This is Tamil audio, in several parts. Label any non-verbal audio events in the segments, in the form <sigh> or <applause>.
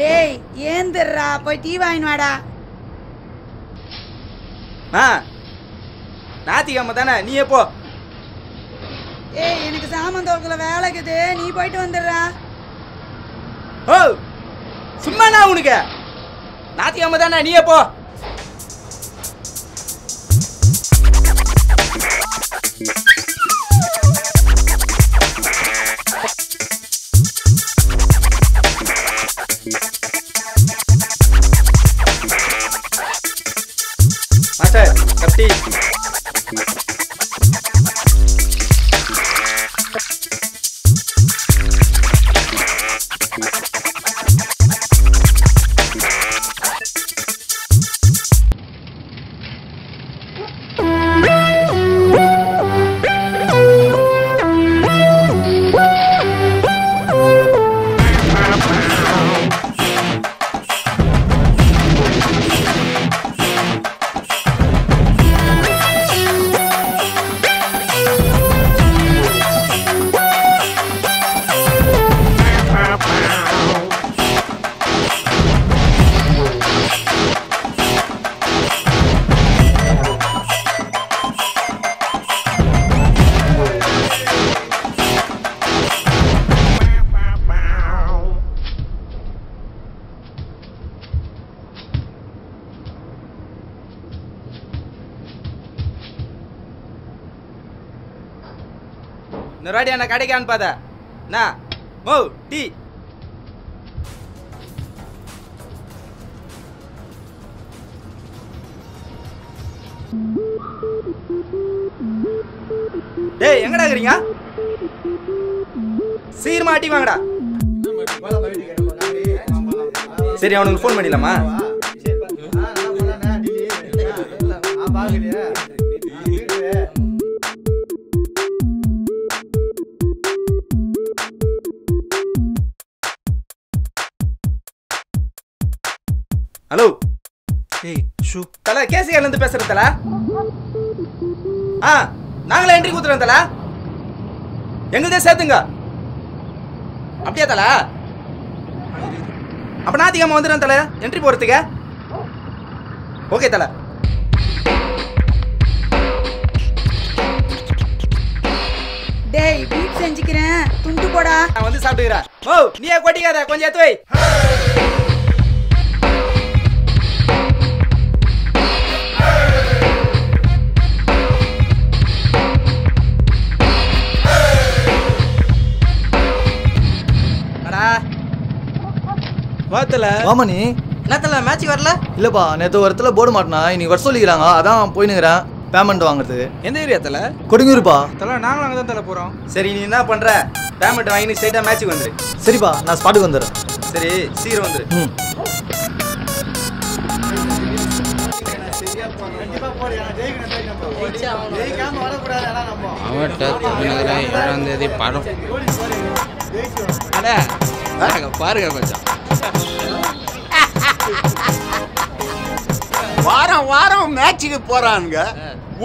டேய் ஏந்திரா போய் டீ வாங்கின்னு வாடா. ஆ ஞாத்திக்கிழமை தானே நீ எப்போ ஏய் எனக்கு சாமான் தோக்கல வேலைக்குது நீ போயிட்டு வந்துடுறா. ஓ சும்மாண்ணா உனக்கு. ஞாத்திக்கிழமை தானே நீ எப்போ மாஸ்டர் இன்னொரு என்ன கடைக்கு அனுப்பாத. என்ன ஓ டீ. டேய் எங்கடா இருக்கீங்க சீக்கிரமா டீ வாங்கடா. சரி அவனுக்கு ஃபோன் பண்ணிடலாமா? ஷூ தல கேசிகார்ல இருந்து பேசுறேன் தல? ஆ நாங்களே என்ட்ரி கொடுத்துறோம் தல. எங்களுதே சேர்த்துங்க. அப்படியா தல? அப்ப ஞாத்திக்கிழமை வந்துடுறேன் தல என்ட்ரி போறதுக்கு. ஓகே தல. டேய் பீட் செஞ்சுக்கிறேன். துண்டு போடா. நான் வந்து சாப்பிட்டுக்கிறேன். ஓ நீயே கொட்டிக்காத கொஞ்சம் எடுத்து வை. வாத்தல வாமணி என்னத்தல மேட்ச் வரல? இல்லப்பா நேற்று ஒரு இடத்துல போர்டு மாட்டினா இன்னைக்கு வர சொல்லிக்கிறாங்க. அதான் போயினுக்கிறேன் பேமெண்ட் வாங்குறதுக்கு எந்த ஏரியா தல கொடுங்கூருப்பா. தல நாங்களும் அங்கே தான் தல போகிறோம் சரி நீ என்ன பண்ற? பேமெண்ட் வாங்கி ஸ்ட்ரைட்டாக மேட்ச்சுக்கு வந்துரு. சரிப்பா நான் ஸ்பாட்டுக்கு வந்துடுறேன். சரி சீக்கிரம் வந்துரு. ம். ஏழாம் தேதி படம். பாருங்க கொஞ்சம். வாரம் வாரம் மேட்சுக்கு போறானுங்க.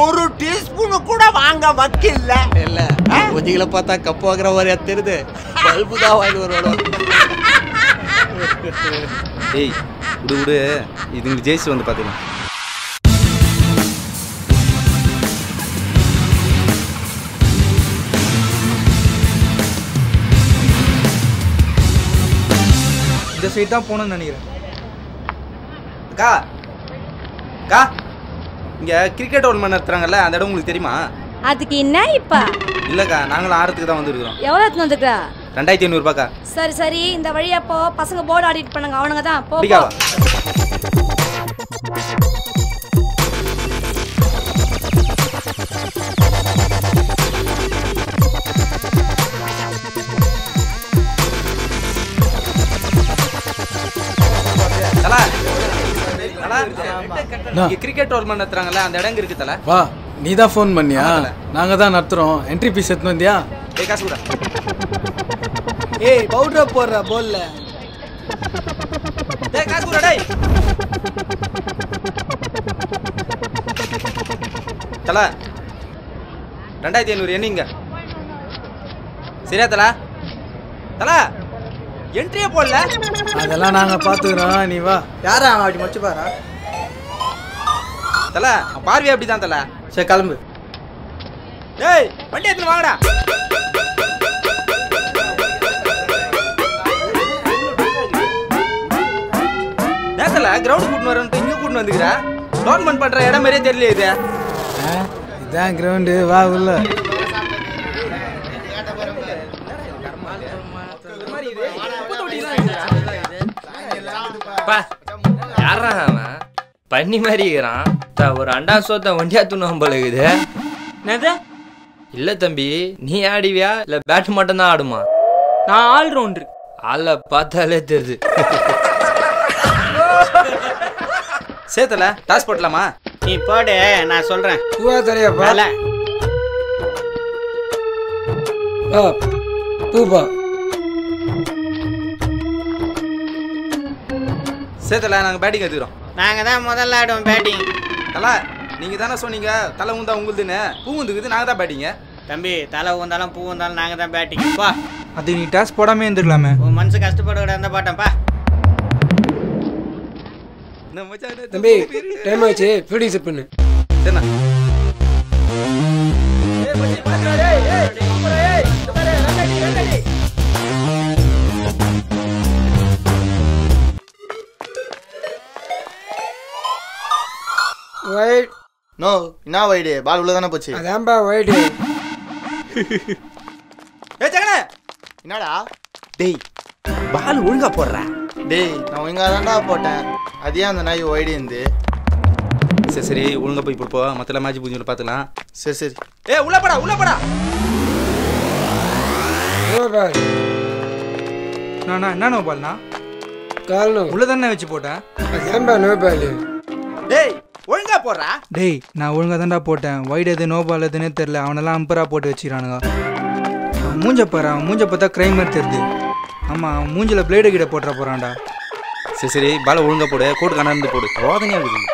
ஒரு டீஸ்பூனு கூட வாங்க வக்கில்ல. இல்ல. கொஞ்சிகளை பார்த்தா கப்பு வாங்குற மாதிரியா தெரியுது. பல்பு தான் வாங்கி வருவாங்க ஏய் விடு விடு. இதுங்களுக்கு ஜெயிச்சு வந்து பார்த்துக்கலாம் இந்த சைட் தான் போகணும்னு நினைக்கிறேன். அக்கா அக்கா இங்கே கிரிக்கெட் டோர்னமெண்ட் நடத்துறாங்கல்ல அந்த இடம் உங்களுக்கு தெரியுமா? அதுக்கு என்ன இப்ப? இல்லைக்கா நாங்களும் ஆறதுக்கு தான் வந்துருக்கிறோம். எவ்வளவு எடுத்துன்னு வந்துருக்க? ரெண்டாயிரத்தி ஐநூறுபாக்கா சரி சரி இந்த வழியா போ பசங்க போர்டு ஆடிட் பண்ணுங்க அவனுங்க தான் போ கிரிக்கெட் டோர்னமெண்ட் நடத்துறாங்கல்ல அந்த இடம் இருக்கு தல. வா நீ தான் ஃபோன் பண்ணியா. நாங்கள் தான் நடத்துகிறோம் என்ட்ரி ஃபீஸ் எடுத்துன்னு வந்தியா? ஏய் காசு கூட. ஏய் பவுடரை போடுற போல்ல டேய் காசு கூட டேய். தல ரெண்டாயிரத்தி ஐநூறு என்னங்க சரியா தல? தல என்ட்ரியே போடல. அதெல்லாம் நாங்க பாத்துக்கிறோம். நீ வா. யாரா அவன் அப்படி மச்சு பாரா தல? பார்வையே அப்படிதான் தல. சரி கிளம்பு. டேய் வண்டி எடுத்துன்னு வாங்கடா. நேத்தல கிரவுண்ட் கூட்டின்னு வரேன்ட்டு இங்க கூட்டின்னு வந்துக்கிற? டோர்னமெண்ட் பண்ற இடம் மாதிரியே தெரியல இது. இதான் கிரவுண்டு வா உள்ள. பா யாரா அவன்? பண்ணி மாதிரி இருக்கிறான். ஒரு அண்டா சோத்த வண்டியா துண்ணும் பழகுது என்னது? இல்ல தம்பி நீ ஆடிவியா? இல்ல பேட் மட்டும் தான் ஆடுமா? நான் ஆல்ரவுண்டர் ஆளை பார்த்தாலே தெரியுது. சேத்தல டாஸ் போட்டலாமா நீ போடு நான் சொல்றேன். பூவா தரையாப்பா பூப்பா சேத்தல நாங்க பேட்டிங் எடுத்துக்கிறோம் நாங்க தான் முதல்ல ஆடுவோம் பேட்டிங் தல நீங்க தானே சொன்னீங்க தலை உந்தா உங்களுதுன்னு. பூ வந்துக்குது நாங்க தான் பேட்டிங்க. தம்பி தலை ஊந்தாலும் பூ வந்தாலும் நாங்க தான் பேட்டிங் பா. அது நீ டாஸ் போடாமே இருந்துக்கலாமே உன் மனசு கஷ்டப்பட கூட இருந்த பாட்டேன்ப்பா தம்பி? டைம் ஆயிடுச்சு. ஃபீல்டிங் செட் பண்ணு. சரிண்ணா ஒயிட் நோ என்ன வைடு பால் உள்ள தானே போச்சு. அதான்பா ஒயிட் <laughs> ஏ ஜெகனே! என்னடா? டேய் பால் ஒழுங்கா போடுற. டேய் நான் ஒழுங்கா தான்டா போட்டேன். அதே அந்த நாய் வைடு இருந்து? சரி சரி ஒழுங்கா போய் போப்போ மத்தல மேட்ச் பூஜை பார்த்துக்கலாம் சரி சரி. ஏ உள்ள போடா உள்ள போடா. நான் என்ன பால்னா கால் நோ உள்ள தானே வச்சு போட்டேன்? அதான்பா நோ பால் டேய் போடுறா? டேய் நான் ஒழுங்கா தான்டா போட்டேன். வைட் எது நோ பால் எதுன்னே தெரில அவனெல்லாம் அம்பரா போட்டு வச்சுக்கிறானுங்க. அவன் மூஞ்ச பாரு அவன் மூஞ்ச பார்த்தா கிரைம் மாதிரி தெரியுது. ஆமா அவன் மூஞ்சில பிளேடு கிட்ட போட்டுற போறான்டா. சரி சரி பால ஒழுங்கா போடு. கோட்டு கணந்து போடு. ரோதனையா இருக்குது.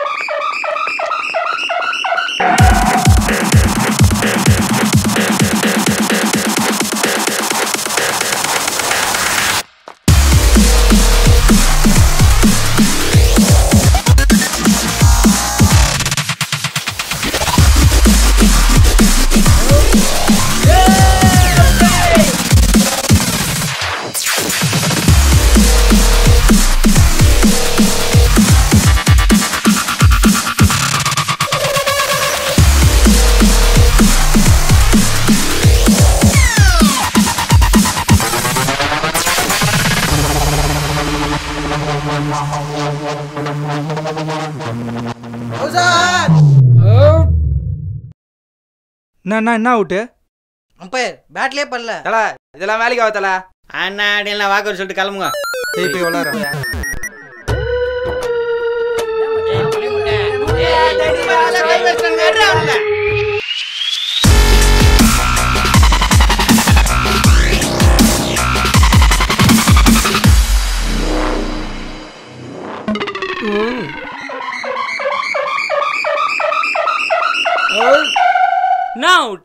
என்ன என்ன அவுட்டு அம்பையர் பேட்லயே பண்ணல தல இதெல்லாம் வேலைக்கு ஆக தல அண்ணா அடியெல்லாம் வாக்கு சொல்லிட்டு கிளம்புங்க டேய் போய் விளாட்றா நான்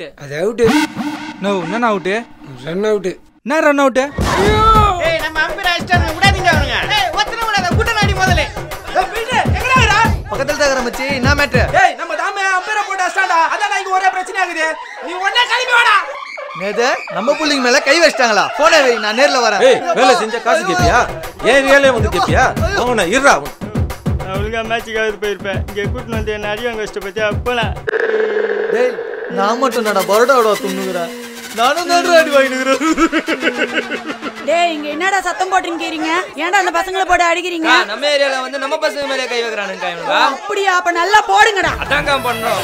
அவுட்டு. அது அவுட்டு. நோ என்ன அவுட்டு? ரன் அவுட்டு என்ன ரன் அவுட்டு ஏய் நம்ம அம்பீர் அடிச்சாங்க விடாதீங்க அவனுங்க. ஏய் ஒத்தனை விடாத குட்டன் அடி முதல்ல. பக்கத்துல தகர மச்சி என்ன மேட்ரு ஏய் நம்ம தாமே அம்பேர போட்டு அஸ்டாண்டா அதான் இங்க ஒரே பிரச்சனை ஆகுது. நீ ஒண்ணே கிளம்பி வாடா. நேது நம்ம புள்ளிங்க மேல கை வச்சிட்டாங்களா? போனே வை நான் நேர்ல வரேன். ஏய் வேலை செஞ்சா காசு கேப்பியா? ஏன் ஏரியாலே வந்து கேப்பியா? அவன இருடா. நான் ஒழுங்கா மேட்சுக்காவது போயிருப்பேன். இங்கே கூட்டின்னு வந்து என்ன அடி வாங்க வச்சுட்டு பத்தியா அப்போலாம். டேய் நான் மட்டும் நடா பரோடாவோட துண்ணுகிறேன் நானும் தான் அடி வாங்கினுக்கிறேன் டேய் இங்க என்னடா சத்தம் போட்டுருக்கீங்க ஏன்டா அந்த பசங்களை போட்டு அடிக்கிறீங்க? நம்ம ஏரியால வந்து நம்ம பசங்க மேலே கை வைக்கிறானுங்க இவனுங்க. அப்படியா? அப்ப நல்லா போடுங்கடா. அதாங்க பண்றோம்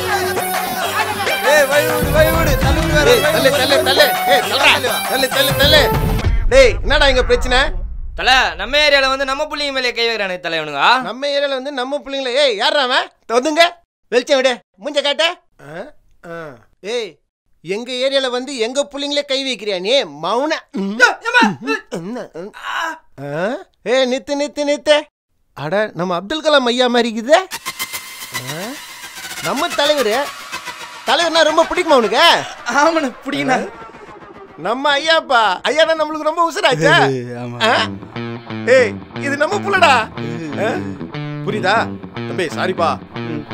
ஏய் வை விடு வை விடு. தள்ளு வேற தள்ளு தள்ளு தள்ளு. ஏய் தள்ளுடா தள்ளு தள்ளு தள்ளு. டேய் என்னடா இங்க பிரச்சனை? தல நம்ம ஏரியால வந்து நம்ம புள்ளிங்க மேலே கை வைக்கிறானுங்க தலை இவனுங்க. நம்ம ஏரியால வந்து நம்ம பிள்ளைங்கள ஏய் யாரா அவன்? தொதுங்க வெளிச்சம் விடு. மூஞ்ச காட்ட. ஏய் எங்க ஏரியால வந்து எங்க புள்ளைங்களே கை வைக்கிறியா நீ? மௌன? ஏய் நித்து நித்து நித்து. அட நம்ம அப்துல் கலாம் ஐயா மாதிரி இருக்குதே? நம்ம தலைவர் தலைவர்னா ரொம்ப பிடிக்குமா உனக்கு? ஆமாண்ண பிடிக்கண்ணா. நம்ம ஐயாப்பா. ஐயா தான் நம்மளுக்கு ரொம்ப உசுராச்சா? ஏய் இது நம்ம புள்ளடா. ஆ? புரியுதா? தம்பி சாரிப்பா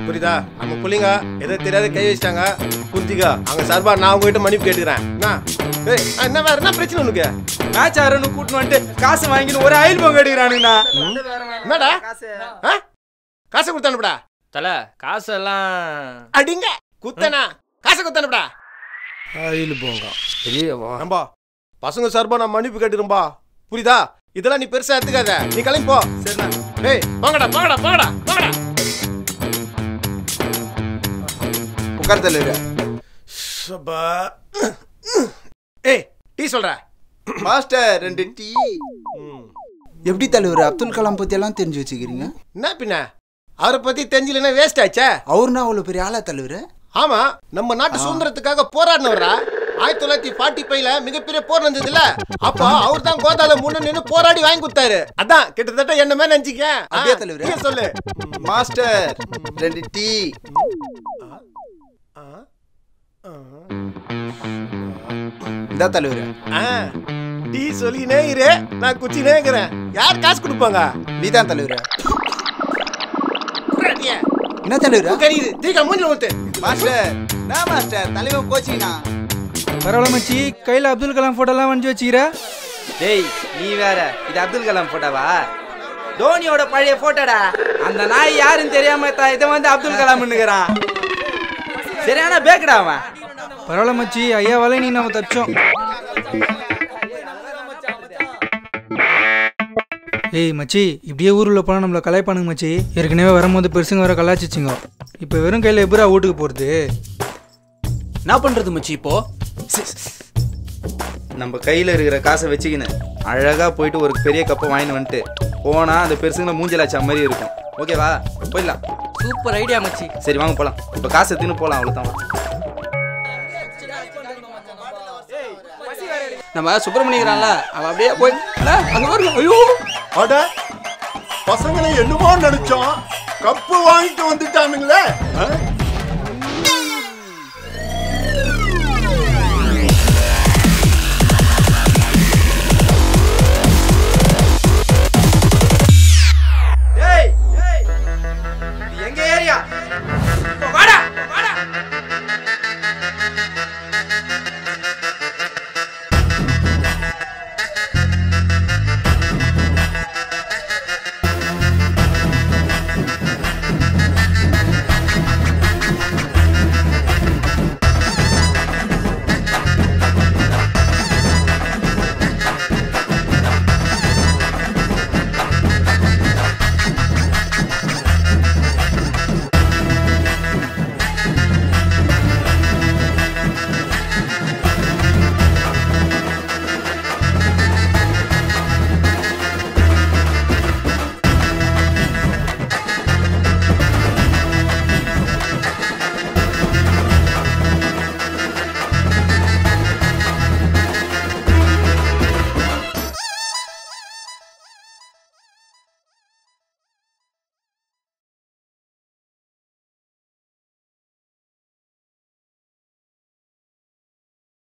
புரியுதா? நம்ம புள்ளைங்க ஏதோ தெரியாத கை வச்சிட்டாங்க. புரிஞ்சுக்கா அங்க சார்பா நான் உங்ககிட்ட மன்னிப்பு கேட்டுக்கிறேன். என்ன? வேற? என்ன பிரச்சனை உனக்கு? மேட்ச் ஆரணும் கூட்டின்னு வந்துட்டு காசு வாங்கின்னு ஒரு ஆயில் பங்கு எடுக்கிறானுங்கண்ணா. என்னடா? ஆ? காசை கொடுத்தானுப்படா தல காசெல்லாம் அடிங்க. குத்தனா? காசை குத்தானுப்படா ஆயில் போங்க. வெளியவா நம்பா பசங்க சார்பா நான் மன்னிப்பு கேட்டுரும்பா புரியுதா? இதெல்லாம் நீ பெருசா எடுத்துக்காத. நீ கிளம்பி போ. சரிண்ணா. ஏய் வாங்கடா வாங்கடா வாங்கடா வாங்கடா உட்கார் தலைவர் சபா. ஏய் டீ சொல்ற. மாஸ்டர் ரெண்டு டீ. எப்படி தலைவர் அப்துல் கலாம் பத்தி எல்லாம் தெரிஞ்சு வச்சுக்கிறீங்க? என்ன பின்ன? அவரை பத்தி தெரிஞ்சலன்னா வேஸ்ட் ஆச்சே? அவருனா அவ்வளவு பெரிய ஆளா தலைவர்? ஆமா நம்ம நாட்டு சுதந்திரத்துக்காக போராடினவரா? ஆயிரத்தி தொள்ளாயிரத்தி ஃபார்ட்டி ஃபைவ்ல மிகப்பெரிய போர் நடந்ததுல அப்போ அவர் தான் கோதால முன்ன நின்னு போராடி வாங்கி கொடுத்தாரு. அதான் கிட்டத்தட்ட என்ன மாதிரி நினைச்சிக்க? அப்படியே தலைவரே? நீயே சொல்லு. மாஸ்டர் ரெண்டு டீ. இந்த தலைவர். ஆ, டீ சொல்லினே இரு. நான் குச்சினே இருக்கிறேன் யார் காசு கொடுப்பாங்க? நீ தான் தலைவர். என்ன தலைவர்? கரியுது தீக்கா மூஞ்சில ஊத்து. மாஸ்டர் நான் மாஸ்டர்? தலைவன் கோச்சிங்கண்ணா பரவாயில்ல மச்சி கையில் அப்துல் கலாம் ஃபோட்டோலாம் வரைஞ்சி வச்சுக்கிற? டேய் நீ வேற. இது அப்துல் கலாம் போட்டோவா தோனியோட பழைய போட்டோடா அந்த நாய் யாருன்னு தெரியாம த- இதை வந்து அப்துல் கலாம்னுக்குறான் சரியான பேக்கடா அவன். பரவாயில்ல மச்சி ஐயாவாலே நீ நம்ம தச்சோம் ஏய் மச்சி இப்படியே ஊருள்ள போனால் நம்மளை கலாய்ப்பானுங்க மச்சி. ஏற்கனவே வரும்போது பெருசுங்க வர கலாய்ச்சிச்சிங்க. இப்போ வெறும் கையில் எப்படா வீட்டுக்கு போகிறது என்ன பண்றது மச்சி இப்போ? நம்ம கையில இருக்கிற காசை வச்சுக்கின்னு அழகா போயிட்டு ஒரு பெரிய கப்பை வாங்கிட்டு வந்துட்டு போனா அந்த பெருசுங்களை மூஞ்சலாச்சா மாதிரி இருக்கும். ஓகேவா போயிடலாம். சூப்பர் ஐடியா மச்சி. சரி வாங்க போலாம். இப்போ காசு எடுத்துன்னு போலாம் அவ்வளோதான் நம்ம சுப்பிரமணியங்கிறான்ல அவன் அப்படியே போய் அட, அங்க பாருங்க. ஐயோ. அட பசங்களை என்னமோ நினைச்சோம் கப்பு வாங்கிட்டு வந்துட்டானுங்களே. ஆ?